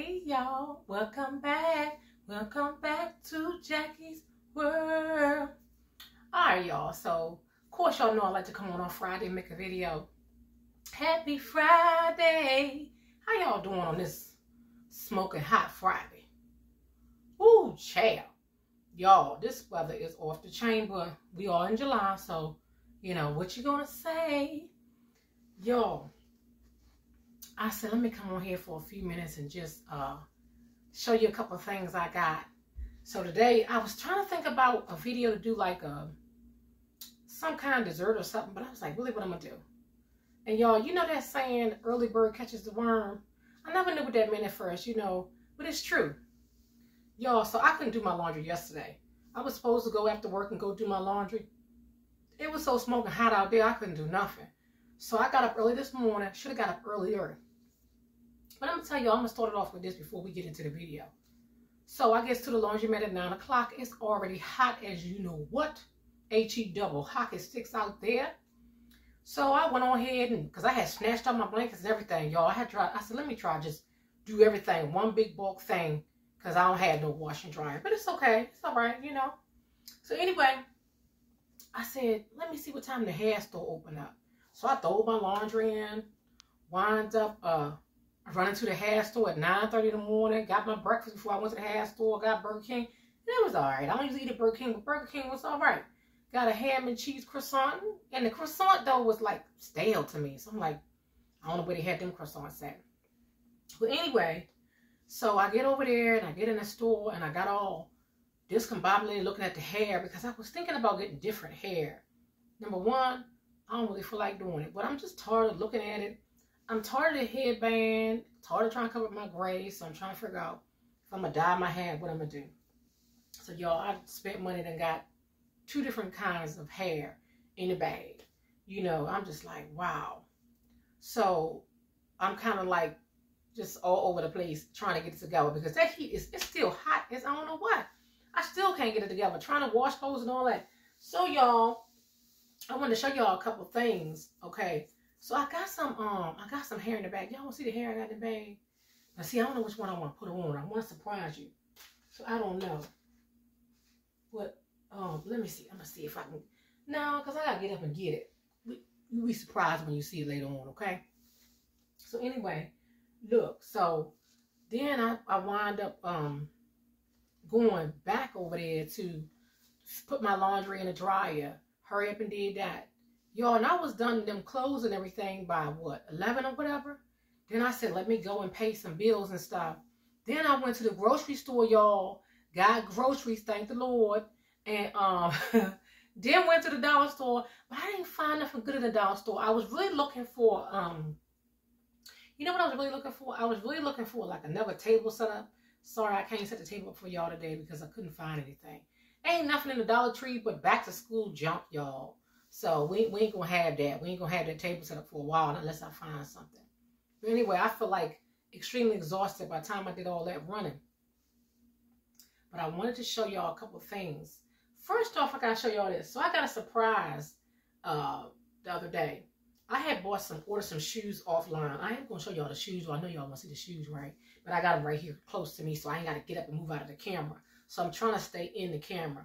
Hey y'all, welcome back. Welcome back to Jackie's World. Alright y'all, so of course y'all know I like to come on on Friday and make a video. Happy Friday. How y'all doing on this smoking hot Friday? Ooh, child. Y'all, this weather is off the chain, but we are in July, so you know what you gonna say. Y'all, I said, let me come on here for a few minutes and just uh, show you a couple of things I got. So today, I was trying to think about a video to do like a uh, some kind of dessert or something, but I was like, really, what I'm to do? And y'all, you know that saying, early bird catches the worm? I never knew what that meant at first, you know, but it's true. Y'all, so I couldn't do my laundry yesterday. I was supposed to go after work and go do my laundry. It was so smoking hot out there, I couldn't do nothing. So I got up early this morning. Should have got up earlier. But I'm to tell you, I'm to start it off with this before we get into the video. So I get to the laundromat at 9 o'clock. It's already hot as you know what. H-E double hockey sticks out there. So I went on ahead and, because I had snatched up my blankets and everything, y'all. I had tried, I said, let me try just do everything, one big bulk thing, because I don't have no washing dryer. But it's okay. It's all right, you know. So anyway, I said, let me see what time the hair store open up. So I throw my laundry in, winds up uh, running to the hair store at 9.30 in the morning, got my breakfast before I went to the hair store, got Burger King. It was all right. I don't usually eat at Burger King, but Burger King was all right. Got a ham and cheese croissant. And the croissant, though, was like stale to me. So I'm like, I don't know where they had them croissants at. But anyway, so I get over there and I get in the store and I got all discombobulated looking at the hair because I was thinking about getting different hair. Number one, I don't really feel like doing it, but I'm just tired of looking at it. I'm tired of the headband, tired of trying to cover my gray, so I'm trying to figure out if I'm to dye my hair, what I'm to do. So, y'all, I spent money and got two different kinds of hair in the bag. You know, I'm just like, wow. So, I'm kind of like just all over the place trying to get it together because that heat is it's still hot as I don't know what. I still can't get it together. Trying to wash clothes and all that. So, y'all, I want to show y'all a couple things, okay? So I got some um I got some hair in the back. Y'all want to see the hair I got in the bag? Now see, I don't know which one I want to put on. I want to surprise you. So I don't know. What um let me see. I'm gonna see if I can no, because I gotta get up and get it. You'll be surprised when you see it later on, okay? So anyway, look, so then I, I wind up um going back over there to put my laundry in the dryer hurry up and did that. Y'all, and I was done them clothes and everything by what, 11 or whatever? Then I said, let me go and pay some bills and stuff. Then I went to the grocery store, y'all. Got groceries, thank the Lord. And um, then went to the dollar store. But I didn't find nothing good in the dollar store. I was really looking for, um, you know what I was really looking for? I was really looking for like another table setup. Sorry, I can't set the table up for y'all today because I couldn't find anything. Ain't nothing in the Dollar Tree but back to school junk, y'all. So we, we ain't gonna have that. We ain't gonna have that table set up for a while unless I find something. But anyway, I feel like extremely exhausted by the time I did all that running. But I wanted to show y'all a couple things. First off, I gotta show y'all this. So I got a surprise uh, the other day. I had bought some, ordered some shoes offline. I ain't gonna show y'all the shoes. Well, I know y'all want to see the shoes, right? But I got them right here close to me, so I ain't gotta get up and move out of the camera. So I'm trying to stay in the camera.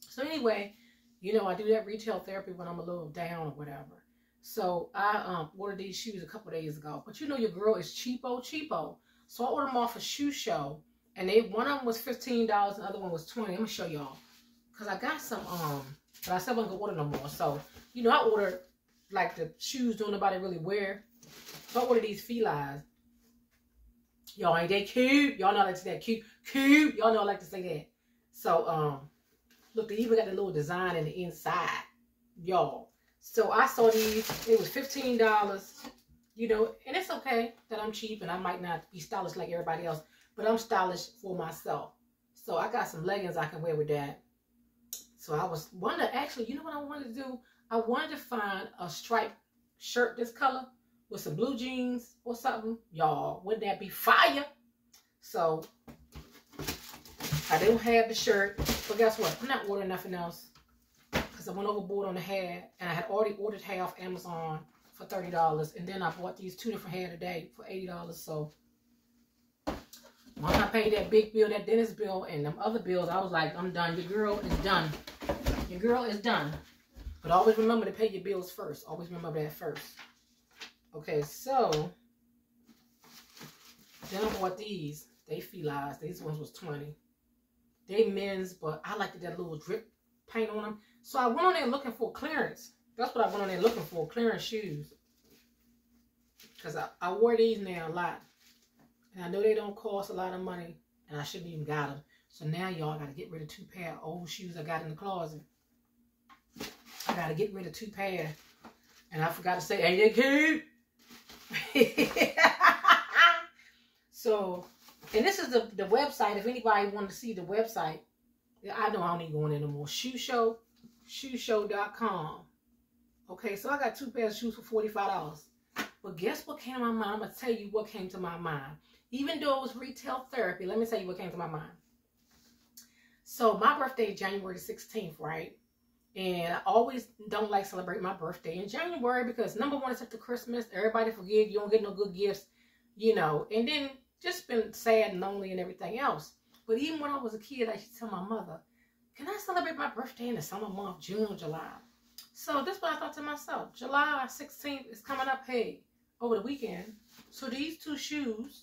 So anyway, you know, I do that retail therapy when I'm a little down or whatever. So I um, ordered these shoes a couple days ago. But you know your girl is cheapo, cheapo. So I ordered them off a shoe show. And they one of them was $15, the other one was 20 I'm going to show y'all. Because I got some, um, but I said I wasn't going to order no more. So, you know, I ordered, like, the shoes don't nobody really wear. So I ordered these Felines. Y'all ain't that cute? Y'all know I like to say that cute. Cute. Y'all know I like to say that. So, um, look, they even got the little design in the inside. Y'all. So I saw these. It was $15. You know, and it's okay that I'm cheap and I might not be stylish like everybody else. But I'm stylish for myself. So I got some leggings I can wear with that. So I was wondering, actually, you know what I wanted to do? I wanted to find a striped shirt this color with some blue jeans or something, y'all, wouldn't that be fire? So I don't have the shirt, but guess what? I'm not ordering nothing else because I went overboard on the hair and I had already ordered hair off Amazon for $30 and then I bought these two different hair today for $80 so Once I paid that big bill, that dentist bill, and them other bills, I was like, I'm done. Your girl is done. Your girl is done. But always remember to pay your bills first. Always remember that first. Okay, so then I bought these. They felines. These ones was 20. They men's, but I liked that little drip paint on them. So I went on there looking for clearance. That's what I went on there looking for, clearance shoes. Because I, I wore these now a lot. And I know they don't cost a lot of money. And I shouldn't even got them. So now y'all got to get rid of two pair of old shoes I got in the closet. I got to get rid of two pair. And I forgot to say, hey, they keep. so, and this is the, the website. If anybody want to see the website, I know I don't need going in no more. Shoe Show, shoeshow.com. Okay, so I got two pairs of shoes for $45. But guess what came to my mind? I'm going to tell you what came to my mind. Even though it was retail therapy, let me tell you what came to my mind. So my birthday is January 16th, right? And I always don't like celebrate my birthday in January because number one, it's after Christmas. Everybody forget you don't get no good gifts, you know. And then just been sad and lonely and everything else. But even when I was a kid, I used to tell my mother, can I celebrate my birthday in the summer month, June July? So this is what I thought to myself. July 16th is coming up, hey, over the weekend. So these two shoes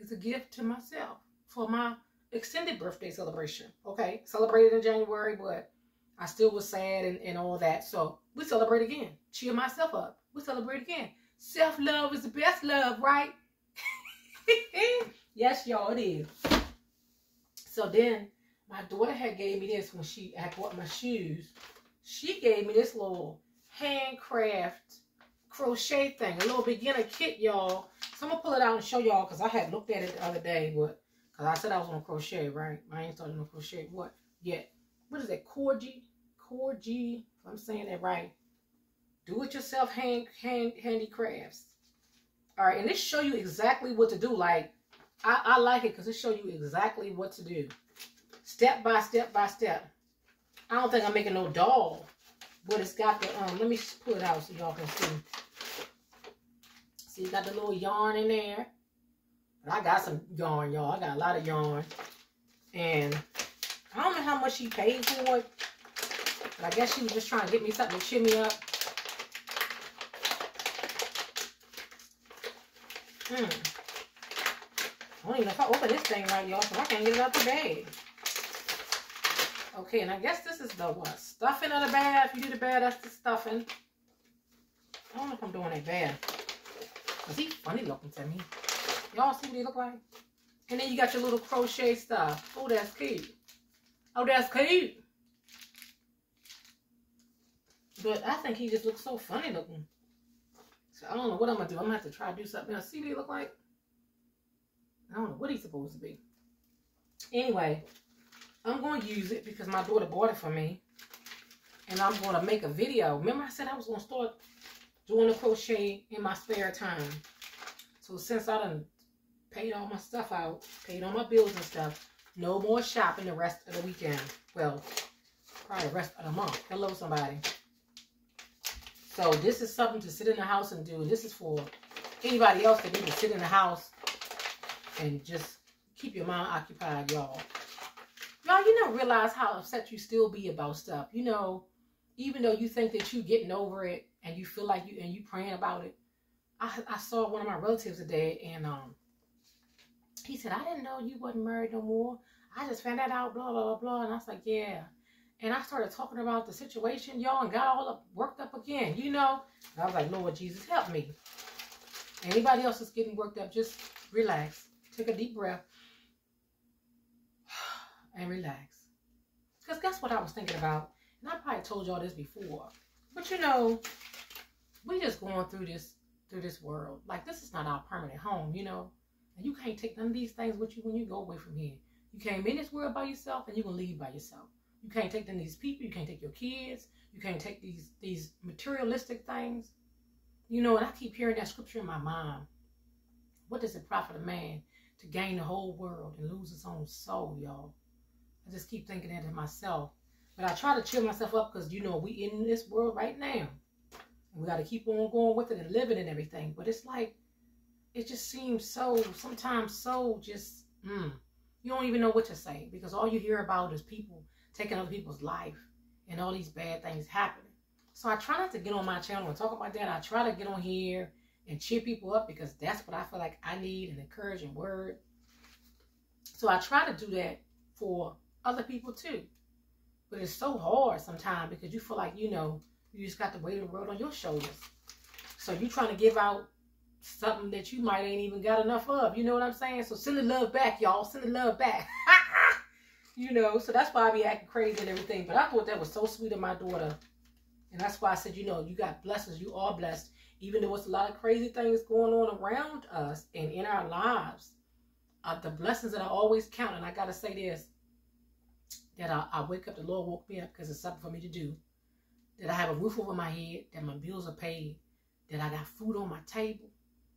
is a gift to myself for my extended birthday celebration. Okay, celebrated in January, but I still was sad and, and all that. So we celebrate again. Cheer myself up. We celebrate again. Self-love is the best love, right? yes, y'all, it is. So then my daughter had gave me this when she had bought my shoes. She gave me this little handcraft crochet thing, a little beginner kit, y'all. So I'm gonna pull it out and show y'all because I had looked at it the other day, but because I said I was gonna crochet, right? I ain't starting to crochet what yet. What is that? Corgi? Corgi, I'm saying that right. Do it yourself hand hand handicrafts. All right, and this show you exactly what to do. Like I, I like it because it show you exactly what to do. Step by step by step. I don't think I'm making no doll. But it's got the, um, let me pull it out so y'all can see. See, got the little yarn in there. I got some yarn, y'all. I got a lot of yarn. And I don't know how much she paid for it. But I guess she was just trying to get me something to cheer me up. Hmm. I don't even know if I open this thing right, y'all, so I can't get it out the bag. Okay, and I guess this is the what? Stuffing of the bag. If you do the bag, that's the stuffing. I don't know if I'm doing it bad. Cause he funny looking to me. Y'all see what he look like? And then you got your little crochet stuff. Oh, that's cute. Oh, that's cute. But I think he just looks so funny looking. So I don't know what I'm gonna do. I'm gonna have to try to do something else. See what he look like? I don't know what he's supposed to be. Anyway, I'm going to use it because my daughter bought it for me. And I'm going to make a video. Remember I said I was going to start doing the crochet in my spare time. So since I done paid all my stuff out, paid all my bills and stuff, no more shopping the rest of the weekend. Well, probably the rest of the month. Hello, somebody. So this is something to sit in the house and do. This is for anybody else that need to sit in the house and just keep your mind occupied, y'all. Y'all, you don't realize how upset you still be about stuff. You know, even though you think that you getting over it and you feel like you and you praying about it. I, I saw one of my relatives today and um he said, I didn't know you wasn't married no more. I just found that out, blah, blah, blah, blah. And I was like, yeah. And I started talking about the situation, y'all, and got all up, worked up again, you know. And I was like, Lord Jesus, help me. Anybody else is getting worked up, just relax. Take a deep breath and relax. Because guess what I was thinking about? And I probably told y'all this before. But you know, we just going through this through this world. Like this is not our permanent home, you know. And you can't take none of these things with you when you go away from here. You came in this world by yourself and you're gonna leave by yourself. You can't take these people, you can't take your kids, you can't take these these materialistic things. You know, and I keep hearing that scripture in my mind. What does it profit a man to gain the whole world and lose his own soul, y'all? I just keep thinking that to myself. But I try to cheer myself up because, you know, we in this world right now. And we got to keep on going with it and living and everything. But it's like, it just seems so, sometimes so just mm, you don't even know what to say because all you hear about is people taking other people's life and all these bad things happening. So I try not to get on my channel and talk about that. I try to get on here and cheer people up because that's what I feel like I need an encouraging word. So I try to do that for other people too. But it's so hard sometimes because you feel like, you know, you just got the weight of the world on your shoulders. So you're trying to give out something that you might ain't even got enough of. You know what I'm saying? So send the love back, y'all. Send the love back. you know, so that's why I be acting crazy and everything. But I thought that was so sweet of my daughter. And that's why I said, you know, you got blessings. You are blessed. Even though it's a lot of crazy things going on around us and in our lives. Uh, the blessings that I always count. And I got to say this. That I, I wake up, the Lord woke me up because it's something for me to do. That I have a roof over my head. That my bills are paid. That I got food on my table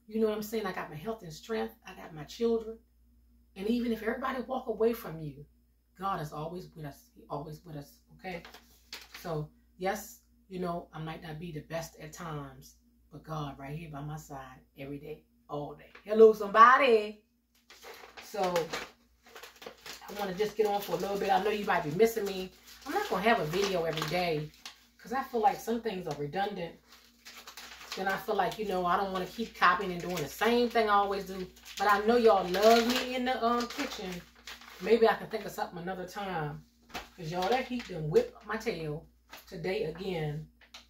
you know what I'm saying? I got my health and strength. I got my children. And even if everybody walk away from you, God is always with us. He always with us. Okay? So, yes, you know, I might not be the best at times, but God right here by my side every day, all day. Hello, somebody. So, I want to just get on for a little bit. I know you might be missing me. I'm not going to have a video every day because I feel like some things are redundant then I feel like, you know, I don't want to keep copying and doing the same thing I always do. But I know y'all love me in the um kitchen. Maybe I can think of something another time. Because y'all, that heat done whip my tail today again.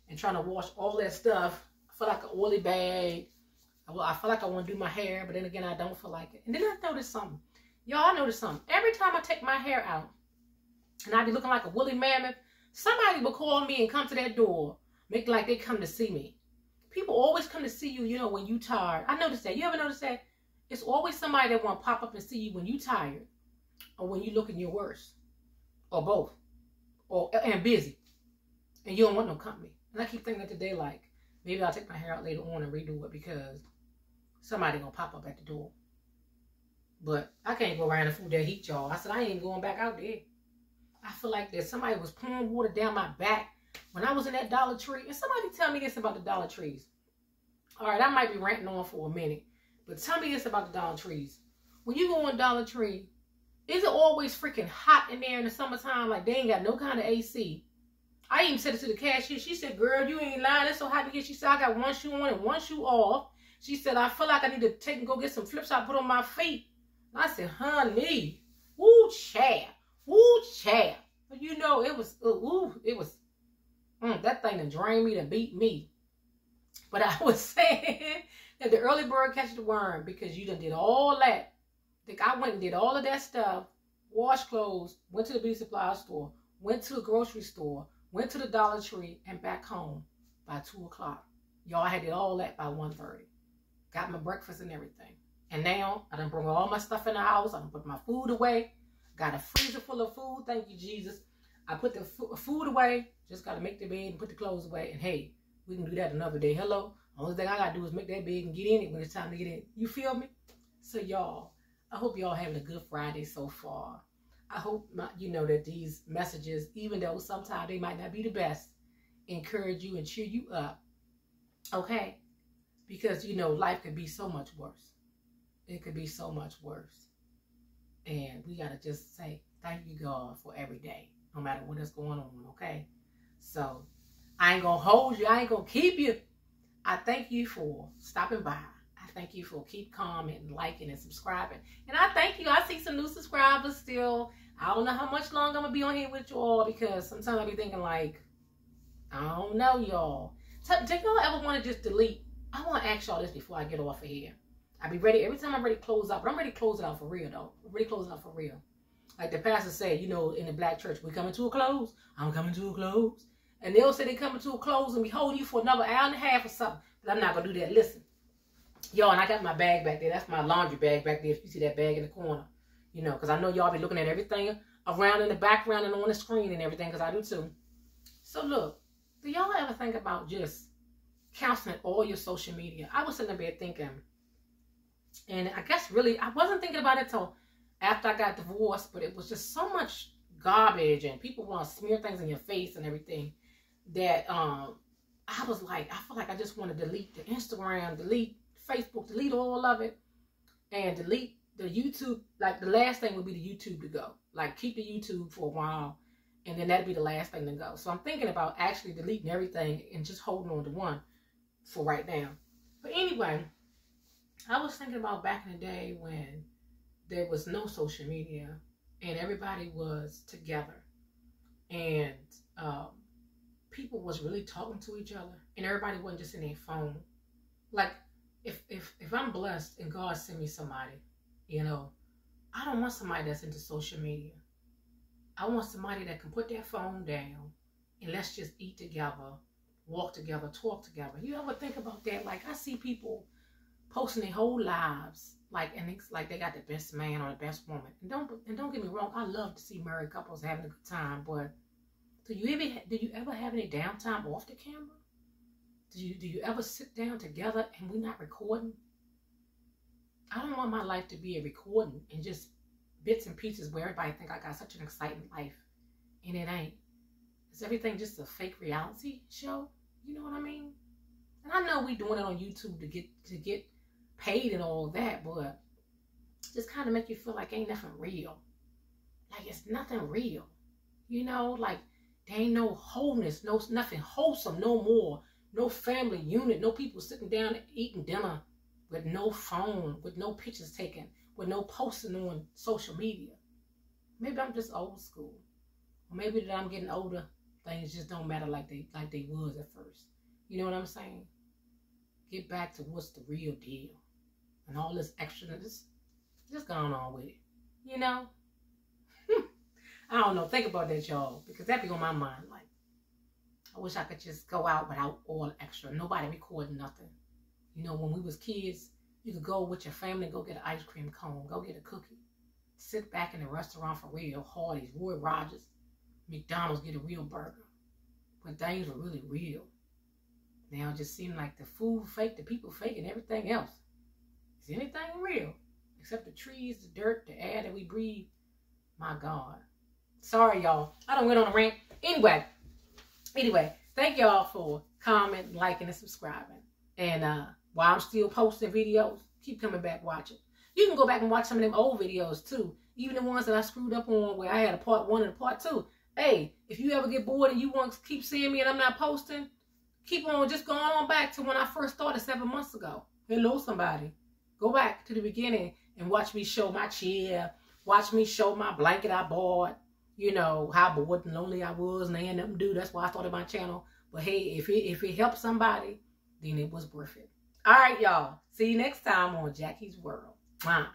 And trying to wash all that stuff. I feel like an oily bag. I feel like I want to do my hair. But then again, I don't feel like it. And then I noticed something. Y'all, I noticed something. Every time I take my hair out. And I be looking like a woolly mammoth. Somebody will call me and come to that door. Make like they come to see me people always come to see you, you know, when you tired. I noticed that. You ever notice that? It's always somebody that want to pop up and see you when you tired or when you looking your worst or both or and busy and you don't want no company. And I keep thinking today like maybe I'll take my hair out later on and redo it because somebody gonna pop up at the door. But I can't go around and fool that heat, y'all. I said I ain't going back out there. I feel like that somebody was pouring water down my back when I was in that Dollar Tree, and somebody tell me this about the Dollar Trees. All right, I might be ranting on for a minute, but tell me this about the Dollar Trees. When you go in Dollar Tree, is it always freaking hot in there in the summertime? Like they ain't got no kind of AC. I even said it to the cashier. She said, girl, you ain't lying. It's so hot to get. She said, I got one shoe on and one shoe off. She said, I feel like I need to take and go get some flips I put on my feet. I said, honey, woo, chair, woo, chair. But you know, it was, ooh, it was Mm, that thing that drain me to beat me. But I was saying that the early bird catches the worm because you done did all that. I went and did all of that stuff, washed clothes, went to the beauty supply store, went to the grocery store, went to the Dollar Tree, and back home by 2 o'clock. Y'all, had did all that by 1.30. Got my breakfast and everything. And now, I done bring all my stuff in the house. I done put my food away. Got a freezer full of food. Thank you, Jesus. I put the food away. Just got to make the bed and put the clothes away. And hey, we can do that another day. Hello. Only thing I got to do is make that bed and get in it when it's time to get in. You feel me? So y'all, I hope y'all having a good Friday so far. I hope my, you know that these messages, even though sometimes they might not be the best, encourage you and cheer you up. Okay? Because, you know, life could be so much worse. It could be so much worse. And we got to just say, thank you, God, for every day no matter what is going on, okay? So I ain't gonna hold you, I ain't gonna keep you. I thank you for stopping by. I thank you for keep commenting, liking, and subscribing. And I thank you. I see some new subscribers still. I don't know how much longer I'm gonna be on here with you all because sometimes I be thinking like, I don't know, y'all. So, do y'all ever want to just delete? I want to ask y'all this before I get off of here. I be ready every time I'm ready to close out, but I'm ready to close it out for real though. I'm ready to close it out for real. Like the pastor said, you know, in the black church, we coming to a close. I'm coming to a close. And they'll say they coming to a close and we hold you for another hour and a half or something. But I'm not going to do that. Listen. Y'all, and I got my bag back there. That's my laundry bag back there. If you see that bag in the corner. You know, because I know y'all be looking at everything around in the background and on the screen and everything because I do too. So look, do y'all ever think about just counseling all your social media? I was sitting there thinking, and I guess really, I wasn't thinking about it till after I got divorced, but it was just so much garbage and people want to smear things in your face and everything that um I was like, I feel like I just want to delete the Instagram, delete Facebook, delete all of it, and delete the YouTube, like the last thing would be the YouTube to go. Like keep the YouTube for a while, and then that'd be the last thing to go. So I'm thinking about actually deleting everything and just holding on to one for right now. But anyway, I was thinking about back in the day when there was no social media and everybody was together and um, people was really talking to each other and everybody wasn't just in their phone. Like if if if I'm blessed and God send me somebody, you know, I don't want somebody that's into social media. I want somebody that can put their phone down and let's just eat together, walk together, talk together. You ever think about that? Like I see people posting their whole lives, like and it's like they got the best man or the best woman. And don't and don't get me wrong, I love to see married couples having a good time, but do you ever do you ever have any downtime off the camera? Do you do you ever sit down together and we're not recording? I don't want my life to be a recording and just bits and pieces where everybody think I got such an exciting life, and it ain't. Is everything just a fake reality show? You know what I mean? And I know we doing it on YouTube to get to get paid and all that, but just kind of make you feel like ain't nothing real. Like it's nothing real. You know, like there ain't no wholeness, no nothing wholesome, no more. No family unit, no people sitting down eating dinner with no phone, with no pictures taken, with no posting on social media. Maybe I'm just old school. Or maybe that I'm getting older, things just don't matter like they like they was at first. You know what I'm saying? Get back to what's the real deal. And all this extra just just going on with it. You know? I don't know. Think about that, y'all, because that be on my mind. Like, I wish I could just go out without all extra. Nobody recording nothing. You know, when we was kids, you could go with your family, go get an ice cream cone, go get a cookie, sit back in the restaurant for real, Hardee's, Roy Rogers, McDonald's, get a real burger. But things were really real. Now it just seemed like the food fake, the people fake, and everything else. Is anything real? Except the trees, the dirt, the air that we breathe. My God. Sorry, y'all. I don't went on a rant. Anyway, anyway, thank y'all for commenting, liking, and subscribing. And uh, while I'm still posting videos, keep coming back watching. You can go back and watch some of them old videos too. Even the ones that I screwed up on where I had a part one and a part two. Hey, if you ever get bored and you want to keep seeing me and I'm not posting, keep on just going on back to when I first started seven months ago. Hello, somebody. Go back to the beginning and watch me show my chair. Watch me show my blanket I bought. You know, how bored and lonely I was and I had nothing to do. That's why I started my channel. But hey, if it, if it helps somebody, then it was worth it. All right, y'all. See you next time on Jackie's World. Mwah.